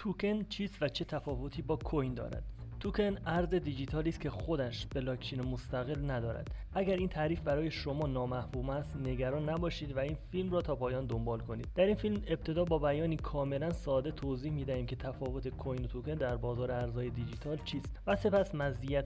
توکن چیست و چه تفاوتی با کوین دارد؟ توکن ارز دیجیتالی است که خودش بلاکچین مستقل ندارد. اگر این تعریف برای شما نامفهوم است نگران نباشید و این فیلم را تا پایان دنبال کنید. در این فیلم ابتدا با بیانی کاملا ساده توضیح می‌دهیم که تفاوت کوین و توکن در بازار ارزهای دیجیتال چیست و سپس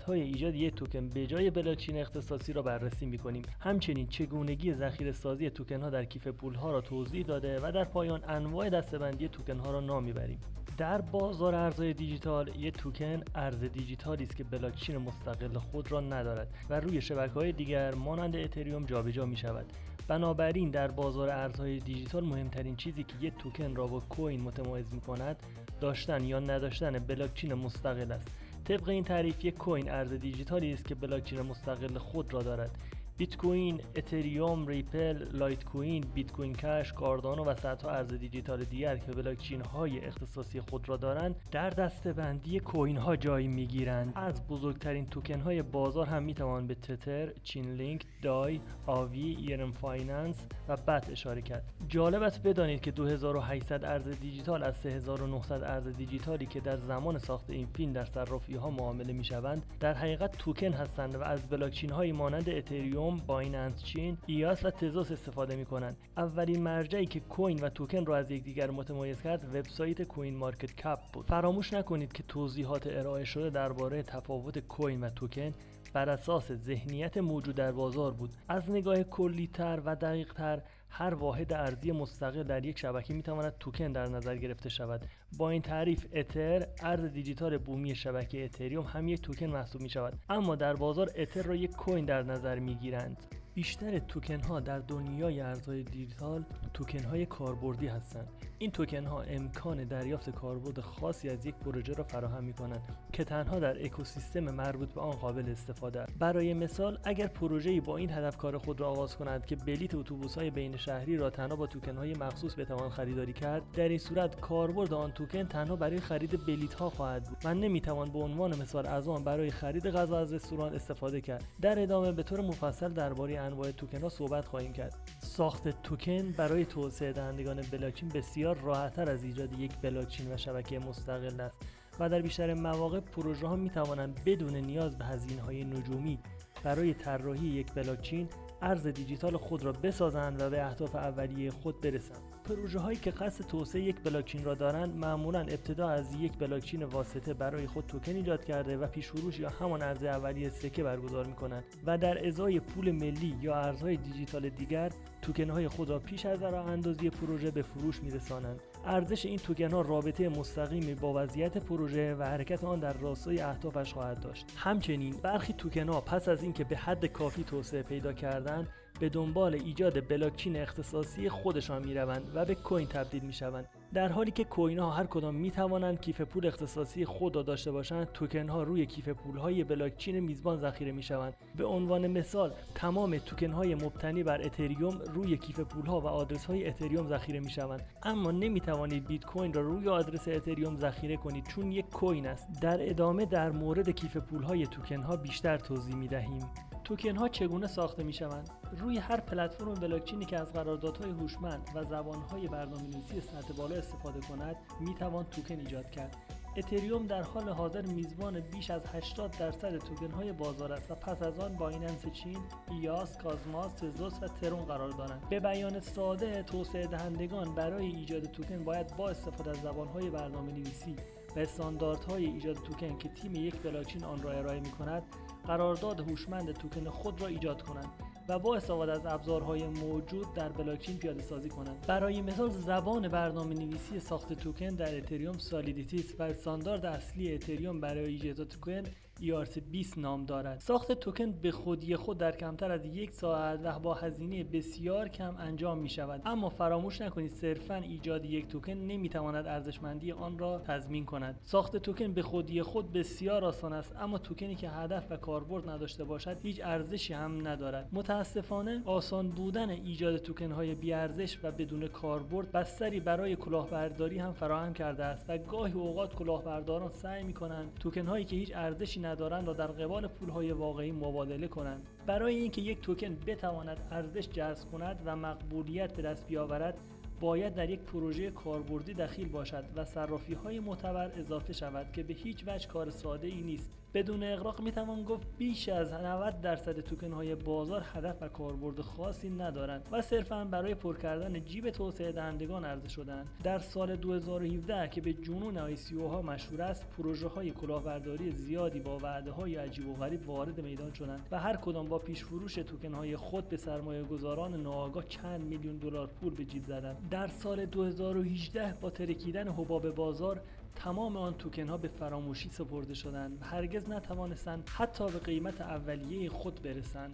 های ایجاد یک توکن به جای بلاکچین اختصاصی را بررسی می‌کنیم. همچنین چگونگی ذخیره سازی توکن ها در کیف پول ها را توضیح داده و در پایان انواع دسته‌بندی توکن ها را نام می‌بریم. در بازار ارزهای دیجیتال یک توکن ارز دیجیتالی است که بلاکچین مستقل خود را ندارد و روی شبکه های دیگر مانند اتریوم جابجا می شود بنابراین در بازار ارزهای دیجیتال مهمترین چیزی که یک توکن را با کوین متمایز می کند داشتن یا نداشتن بلاکچین مستقل است. طبق این تعریف یک کوین ارز دیجیتالی است که بلاکچین مستقل خود را دارد. بیت کوین، اتریوم، ریپل، لایت کوین، بیت کوین کش، کاردانو و صدها ارز دیجیتال دیگر که بلاکچین های اختصاصی خود را دارند در دسته‌بندی کوین ها جای می‌گیرند. از بزرگترین توکن های بازار هم می‌توان به تتر، چین لینک، دای، آوی، Yearn Finance و بت اشاره کرد. جالب است بدانید که 2800 ارز دیجیتال از 3900 ارز دیجیتالی که در زمان ساخت این فیلم در صرافی ها معامله می شوند در حقیقت توکن هستند و از بلاکچین های مانند اتریوم اتریوم، بایننس چین، EOS و تزوس استفاده می کنند. اولین مرجعی که کوین و توکن را از یکدیگر متمایز کرد وبسایت کوین مارکت کپ بود. فراموش نکنید که توضیحات ارائه شده درباره تفاوت کوین و توکن بر اساس ذهنیت موجود در بازار بود از نگاه کلی تر و دقیق تر هر واحد ارزی مستقل در یک شبکه می تواند توکن در نظر گرفته شود. با این تعریف اتر ارز دیجیتال بومی شبکه اتریوم هم یک توکن محسوب می شود اما در بازار اتر را یک کوین در نظر می گیرند بیشتر توکن ها در دنیای ارزهای دیجیتال توکن های کاربردی هستند. این توکن ها امکان دریافت کاربرد خاصی از یک پروژه را فراهم می کنند که تنها در اکوسیستم مربوط به آن قابل استفاده است. برای مثال اگر پروژه‌ای با این هدف کار خود را آغاز کند که بلیت اتوبوس های بین شهری را تنها با توکن های مخصوص بتوان خریداری کرد در این صورت کاربرد آن توکن تنها برای خرید بلیت ها خواهد بود و نمی‌توان به عنوان مثال از آن برای خرید غذا از رستوران استفاده کرد. در ادامه به طور مفصل درباره انواع توکن ها صحبت خواهیم کرد. ساخت توکن برای توسعه دهندگان بلاکچین بسیار راحتتر از ایجاد یک بلاکچین و شبکه مستقل است و در بیشتر مواقع پروژه ها می توانند بدون نیاز به هزینه های نجومی برای طراحی یک بلاکچین ارز دیجیتال خود را بسازند و به اهداف اولیه خود برسند. پروژه هایی که قصد توسعه یک بلاکچین را دارند معمولا ابتدا از یک بلاکچین واسطه برای خود توکن ایجاد کرده و پیش فروش یا همان ارز اولیه سکه برگزار می کنند و در ازای پول ملی یا ارزهای دیجیتال دیگر توکن های خود را پیش از راه اندازی پروژه به فروش میرسانند. ارزش این توکن ها رابطه مستقیمی با وضعیت پروژه و حرکت آن در راستای اهدافش خواهد داشت. همچنین برخی توکن ها پس از اینکه به حد کافی توسعه پیدا کردند به دنبال ایجاد بلاکچین اختصاصی خودشان می‌روند و به کوین تبدیل می‌شوند. در حالی که کوین ها هر کدام می توانند کیف پول اختصاصی خود را داشته باشند توکن ها روی کیف پول های بلاکچین میزبان ذخیره می شوند به عنوان مثال تمام توکن های مبتنی بر اتریوم روی کیف پول ها و آدرس های اتریوم ذخیره می شوند اما نمی توانید بیت کوین را روی آدرس اتریوم ذخیره کنید چون یک کوین است. در ادامه در مورد کیف پول های توکن ها بیشتر توضیح می دهیم توکن ها چگونه ساخته می شوند؟ روی هر پلتفرم بلاکچینی که از قراردادهای هوشمند و زبانهای برنامه‌نویسی سطح بالا استفاده کند می توان توکن ایجاد کرد اتریوم در حال حاضر میزبان بیش از 80 درصد توکن های بازار است و پس از آن بایننس چین، EOS، کازماس، تزوس و ترون قرار دارند. به بیان ساده توسعه دهندگان برای ایجاد توکن باید با استفاده از زبان های برنامه نویسی و استانداردهای ایجاد توکن که تیم یک بلاکچین آن را ارائه می کند قرارداد هوشمند توکن خود را ایجاد کنند و با استفاده از ابزارهای موجود در بلاکچین پیاده سازی کنند. برای مثال زبان برنامه نویسی ساخت توکن در اتریوم Solidity است و استاندارد اصلی اتریوم برای ایجاد توکن ERC 20 نام دارد. ساخت توکن به خودی خود در کمتر از یک ساعت و با هزینه بسیار کم انجام می شود اما فراموش نکنید صرفا ایجاد یک توکن نمی تواند ارزشمندی آن را تضمین کند. ساخت توکن به خودی خود بسیار آسان است اما توکنی که هدف و کاربرد نداشته باشد هیچ ارزشی هم ندارد. متاسفانه آسان بودن ایجاد توکن های بی ارزش و بدون کاربرد بستری برای کلاهبرداری هم فراهم کرده است و گاهی اوقات کلاهبرداران سعی می کنند توکن هایی که هیچ ارزشی ندارند رو در قبال پولهای واقعی مبادله کنند. برای اینکه یک توکن بتواند ارزش جذب کند و مقبولیت به دست بیاورد باید در یک پروژه کاربردی دخیل باشد و صرافی های معتبر اضافه شود که به هیچ وجه کار ساده ای نیست. بدون اغراق می‌توان گفت بیش از 90 درصد توکن های بازار هدف و کاربرد خاصی ندارند و صرفا برای پر کردن جیب توسعه دهندگان عرضه شدند در سال 2017 که به جنون ICO ها مشهور است پروژه های کلاهبرداری زیادی با وعده های عجیب و غریب وارد میدان شدند و هر کدام با پیش فروش توکن های خود به سرمایه گذاران ناآگاه چند میلیون دلار پول به جیب زدند. در سال 2018 با ترکیدن حباب بازار تمام آن توکن ها به فراموشی سپرده شدند. هرگز نتوانستند حتی به قیمت اولیه خود برسند.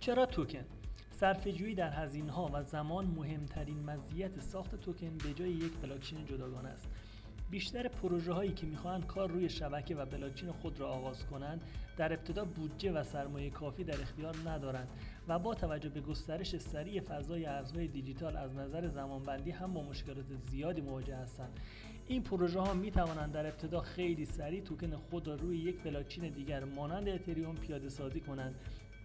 چرا توکن؟ صرفه‌جویی در هزینه ها و زمان مهمترین مزیت ساخت توکن به جای یک بلاکچین جداگانه است. بیشتر پروژه هایی که می‌خواهند کار روی شبکه و بلاکچین خود را آغاز کنند در ابتدا بودجه و سرمایه کافی در اختیار ندارند و با توجه به گسترش سریع فضای ارزهای دیجیتال از نظر زمانبندی هم با مشکلات زیادی مواجه هستند. این پروژه ها می توانند در ابتدا خیلی سریع توکن خود را روی یک بلاکچین دیگر مانند اتریوم پیاده سازی کنند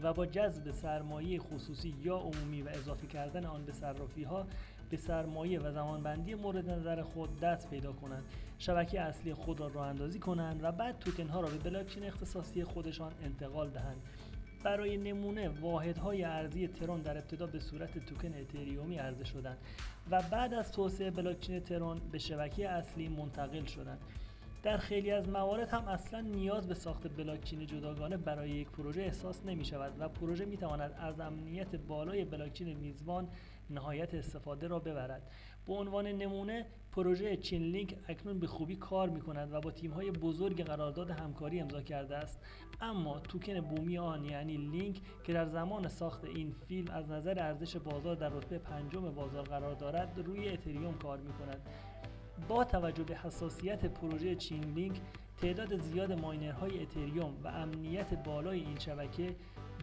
و با جذب سرمایه خصوصی یا عمومی و اضافه کردن آن به صرافی ها به سرمایه و زمانبندی مورد نظر خود دست پیدا کنند شبکه اصلی خود را راه اندازی کنند و بعد توکن ها را به بلاکچین اختصاصی خودشان انتقال دهند. برای نمونه واحدهای ارزی ترون در ابتدا به صورت توکن اتریومی عرضه شدند و بعد از توسعه بلاکچین ترون به شبکه اصلی منتقل شدند. در خیلی از موارد هم اصلا نیاز به ساخت بلاکچین جداگانه برای یک پروژه احساس نمی شود و پروژه می تواند از امنیت بالای بلاکچین میزبان نهایت استفاده را ببرد. به عنوان نمونه پروژه چین لینک اکنون به خوبی کار می کند و با تیم های بزرگ قرارداد همکاری امضا کرده است. اما توکن بومی آن یعنی لینک که در زمان ساخت این فیلم از نظر ارزش بازار در رتبه پنجم بازار قرار دارد روی اتریوم کار می کند. با توجه به حساسیت پروژه چین لینک تعداد زیاد ماینرهای اتریوم و امنیت بالای این شبکه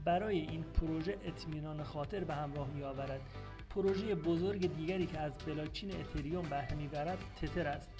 برای این پروژه اطمینان خاطر به همراه می آورد پروژه بزرگ دیگری که از بلاکچین اتریوم بهره می‌برد تتر است.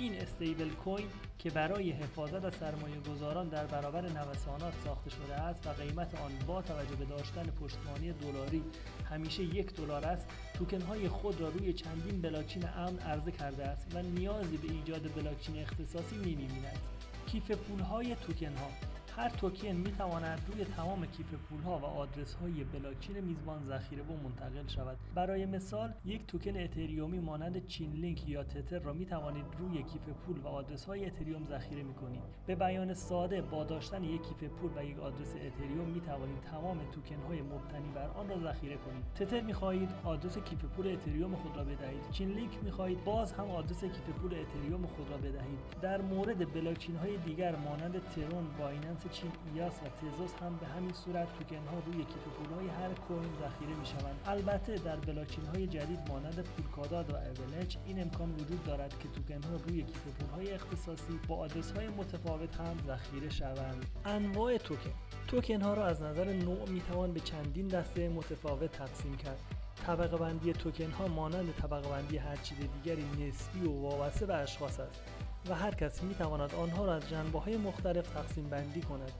این استیبل کوین که برای حفاظت از سرمایه گذاران در برابر نوسانات ساخته شده است و قیمت آن با توجه به داشتن پشتوانه دلاری همیشه یک دلار است توکن های خود را روی چندین بلاکچین امن عرضه کرده است و نیازی به ایجاد بلاکچین اختصاصی نمی‌بیند. کیف پول های توکن ها هر توکن می تواند روی تمام کیف پول ها و آدرس های بلاکچین میزبان ذخیره و منتقل شود. برای مثال یک توکن اتریومی مانند چین لینک یا تتر را می توانید روی کیف پول و آدرس های اتریوم ذخیره می کنید به بیان ساده با داشتن یک کیف پول و یک آدرس اتریوم می توانید تمام توکن های مبتنی بر آن را ذخیره کنید. تتر می خواهید آدرس کیف پول اتریوم خود را بدهید. چین لینک می خواهید باز هم آدرس کیف پول اتریوم خود را بدهید. در مورد بلاکچین های دیگر مانند ترون بایننس چین EOS و تزوس هم به همین صورت توکن ها روی کیف پول های هر کوین ذخیره می شوند البته در بلاکچین های جدید مانند پولکادات و آوالانچ این امکان وجود دارد که توکن ها روی کیف پول های اختصاصی با آدرس های متفاوت هم ذخیره شوند. انواع توکن. توکن ها را از نظر نوع می توان به چندین دسته متفاوت تقسیم کرد. طبقه بندی توکن ها مانند طبقه بندی هر چیز دیگری نسبی و وابسته به اشخاص است. و هر کس می تواند آنها را از جنبه های مختلف تقسیم بندی کند.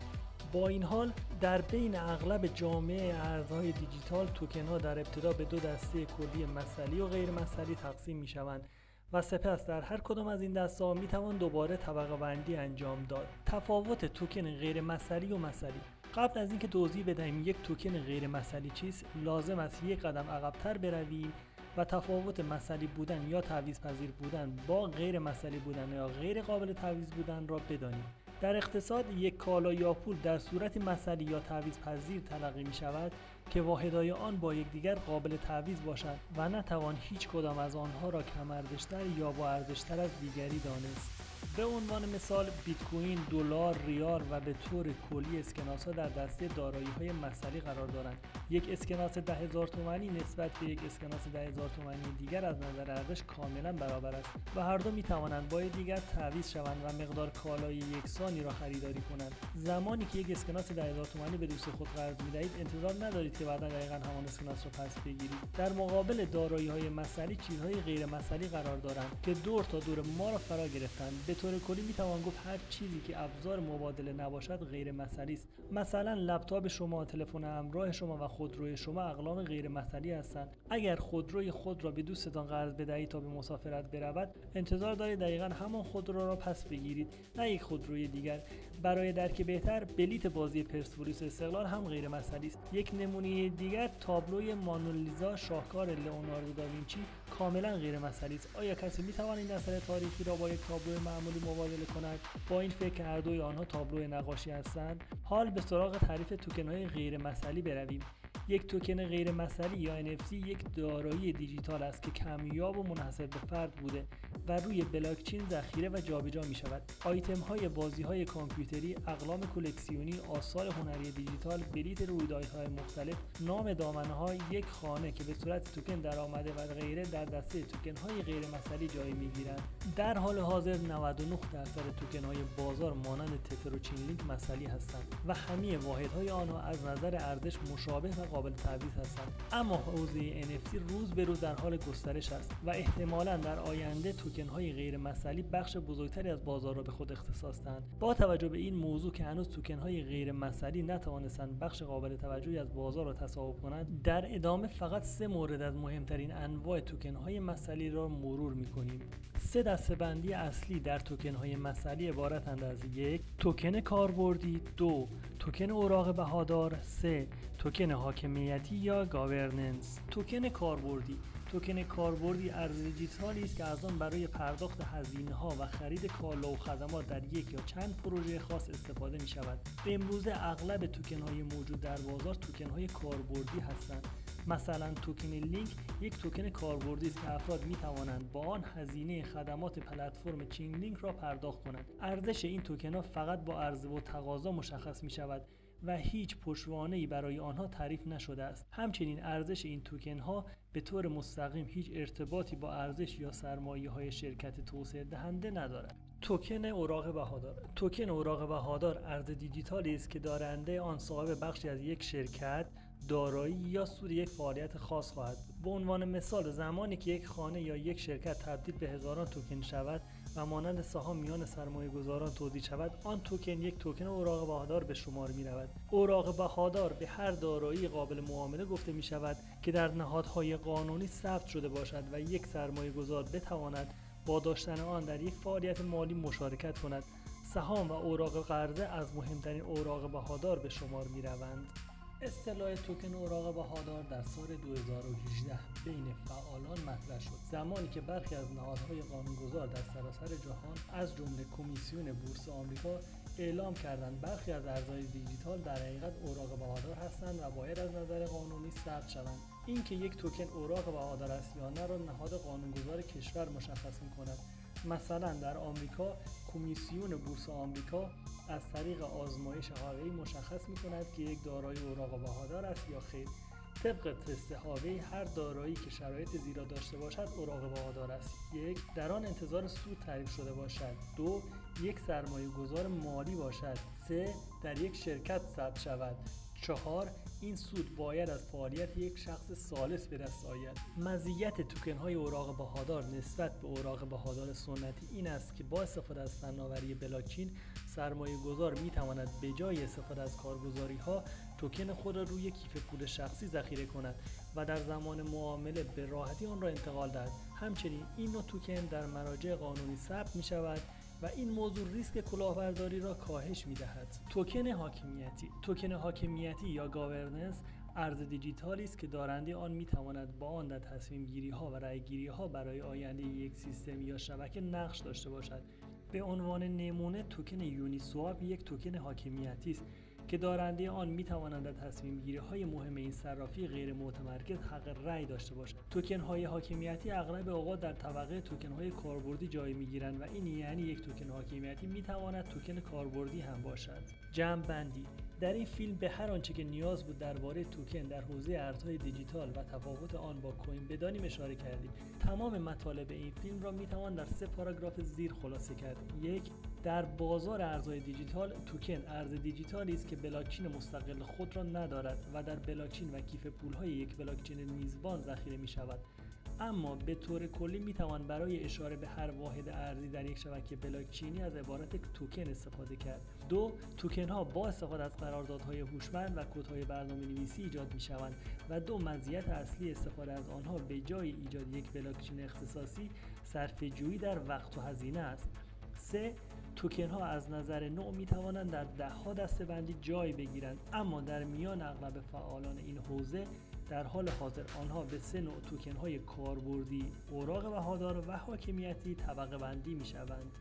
با این حال در بین اغلب جامعه ارزهای دیجیتال توکن ها در ابتدا به دو دسته کلی مسئلی و غیر مسئلی تقسیم می شوند و سپس در هر کدام از این دسته ها می توان دوباره طبقه بندی انجام داد. تفاوت توکن غیر مسئلی و مسئلی قبل از اینکه توضیح بدهیم یک توکن غیر مسئلی چیست لازم است یک قدم عقبتر برویم و تفاوت مسئله بودن یا تعویض پذیر بودن با غیر مسئله بودن یا غیر قابل تعویض بودن را بدانیم در اقتصاد یک کالا یا پول در صورت مسئله یا تعویض پذیر تلقی می شود که واحدهای آن با یکدیگر قابل تعویض باشد و نتوان هیچ کدام از آنها را کم ارزشتر یا با ارزشتر از دیگری دانست. به عنوان مثال بیت کوین، دلار، ریال و به طور کلی اسکناس ها در دسته دارایی های مسئله قرار دارند. یک اسکناس ده تومانی نسبت به یک اسکناس ده تومانی دیگر از نظر ارزش کاملا برابر است و هر دو می توانند با دیگر تعویض شوند و مقدار کالای یکسانی را خریداری کنند. زمانی که یک اسکناس ده تومانی به دوست خود قرض می دهید انتظار ندارید که بعدا دقیقا همان اسکناس رو پس بگیرید در مقابل دارایی های مسئله چیزهای غیر مسئله قرار دارند که دور تا دور ما را فرا گرفتند به طور کلی می‌توان گفت هر چیزی که ابزار مبادله نباشد غیر مسئله است. مثلا لپتاپ شما تلفن همراه شما و خودروی شما اقلام غیر مسئله هستند. اگر خودروی خود را به دوستتان قرض بدهید تا به مسافرت برود انتظار دارید دقیقا همان خودرو را پس بگیرید نه یک خودروی دیگر. برای درک بهتر بلیت بازی پرسپولیس استقلال هم غیر مسئله است. یک نمونه دیگر تابلوی مانولیزا شاهکار لئوناردو داوینچی کاملا غیر مسئله است. آیا کسی می‌تواند این اثر تاریخی را با یک تابلو معمولی مبادله کند؟ با این فکر که هر دوی آنها تابلو نقاشی هستند حال به سراغ تعریف توکن های غیر مسئله برویم. یک توکن غیر مثلی یا NFT یک دارایی دیجیتال است که کمیاب و منحصر به فرد بوده و روی بلاکچین ذخیره و جابجا می شود. آیتم های بازی های کامپیوتری، اقلام کلکسیونی، آثار هنری دیجیتال، بلیت رویدادهای مختلف، نام دامنه ها یک خانه که به صورت توکن درآمده و غیره در دسته توکن های غیر مثلی جای می گیرند. در حال حاضر 99 درصد توکن های بازار مانند تتر و چین لینک مثلی هستند و همه واحد های آنها از نظر ارزش مشابه و قابل تعویض هستند. اما حوزه NFT روز به روز در حال گسترش است و احتمالا در آینده توکن های غیر مثلی بخش بزرگتری از بازار را به خود اختصاص دهند با توجه به این موضوع که هنوز توکن های غیر مثلی نتوانستند بخش قابل توجهی از بازار را تصاحب کنند در ادامه فقط سه مورد از مهمترین انواع توکن های مثلی را مرور می کنیم سه دسته بندی اصلی در توکن های مثلی عبارتند از یک توکن کاربردی دو توکن اوراق بهادار سه توکن حاکمیتی یا governance. توکن کاربردی. توکن کاربردی ارز دیجیتالی است که از آن برای پرداخت هزینه ها و خرید کالا و خدمات در یک یا چند پروژه خاص استفاده می شود به امروزه اغلب توکن های موجود در بازار توکن های کاربردی هستند. مثلا توکن لینک یک توکن کاربردی است که افراد می توانند با آن هزینه خدمات پلتفرم چین لینک را پرداخت کنند. ارزش این توکن ها فقط با عرضه و تقاضا مشخص می شود و هیچ ای برای آنها تعریف نشده است. همچنین ارزش این توکن ها به طور مستقیم هیچ ارتباطی با ارزش یا سرمایه های شرکت توسعه دهنده ندارد. توکن اوراق بهادار. توکن اوراق بهادار ارز دیجیتالی است که دارنده آن صاحب بخشی از یک شرکت دارایی یا سود یک فعالیت خاص خواهد بود. به عنوان مثال زمانی که یک خانه یا یک شرکت تبدیل به هزاران توکن شود و مانند سهام میان سرمایه گذاران توضیح شود آن توکن یک توکن اوراق بهادار به شمار می رود اوراق بهادار به هر دارایی قابل معامله گفته می شود که در نهادهای قانونی ثبت شده باشد و یک سرمایه گذار بتواند با داشتن آن در یک فعالیت مالی مشارکت کند. سهام و اوراق قرضه از مهمترین اوراق بهادار به شمار می روند. اصطلاح توکن اوراق بهادار در سال 2018 بین فعالان مطرح شد. زمانی که برخی از نهادهای قانونگذار در سراسر جهان از جمله کمیسیون بورس آمریکا اعلام کردند برخی از ارزهای دیجیتال در حقیقت اوراق بهادار هستند و باید از نظر قانونی ثبت شوند. اینکه یک توکن اوراق بهادار است یا نه را نهاد قانونگذار کشور مشخص می کند مثلا در آمریکا کمیسیون بورس آمریکا از طریق آزمایش هاوی مشخص می کند که یک دارایی اوراق بهادار است یا خیر. طبق تست هاوی هر دارایی که شرایط زیرا داشته باشد اوراق بهادار است. یک در آن انتظار سود تعریف شده باشد. دو یک سرمایه گذار مالی باشد. سه در یک شرکت ثبت شود. چهار این سود باید از فعالیت یک شخص سالس به دست آید. مزیت توکن های اوراق بهادار نسبت به اوراق بهادار سنتی این است که با استفاده از فناوری بلاکچین سرمایه گذار می تواند به جای استفاده از کارگزاری ها توکن خود را روی کیف پول شخصی ذخیره کند و در زمان معامله به راحتی آن را انتقال دهد. همچنین این نوع توکن در مراجع قانونی ثبت می شود و این موضوع ریسک کلاهبرداری را کاهش می دهد. توکن حاکمیتی توکن حاکمیتی یا governance ارز دیجیتالی است که دارنده آن می تواند با آن در تصمیم گیری ها و رای گیری ها برای آینده یک سیستم یا شبکه نقش داشته باشد به عنوان نمونه توکن یونی سواب یک توکن حاکمیتی است که دارنده آن می توانند در تصمیم گیری های مهم این صرافی غیر متمرکز حق رأی داشته باشد توکن های حاکمیتی اغلب اوقات در طبقه توکن های کاربردی جای می گیرند و این یعنی یک توکن حاکمیتی می تواند توکن کاربردی هم باشد. جمع بندی در این فیلم به هر آنچه که نیاز بود درباره توکن در حوزه ارزهای دیجیتال و تفاوت آن با کوین بدانیم اشاره کردیم. تمام مطالب این فیلم را می‌توان در سه پاراگراف زیر خلاصه کرد. یک در بازار ارزهای دیجیتال توکن ارز دیجیتالی است که بلاکچین مستقل خود را ندارد و در بلاکچین و کیف پولهای یک بلاکچین میزبان ذخیره می شود اما به طور کلی می توان برای اشاره به هر واحد ارزی در یک شبکه بلاکچینی از عبارت توکن استفاده کرد. دو توکن ها با استفاده از قراردادهای هوشمند و کدهای برنامه نویسی ایجاد می شوند و دو مزیت اصلی استفاده از آنها به جای ایجاد یک بلاکچین اختصاصی صرف جویی در وقت و هزینه است. سه توکن ها از نظر نوع می توانند در ده ها دسته بندی جای بگیرند. اما در میان اغلب فعالان این حوزه در حال حاضر آنها به سه نوع توکن های کاربردی، اوراق بهادار و حاکمیتی طبقه بندی می شوند.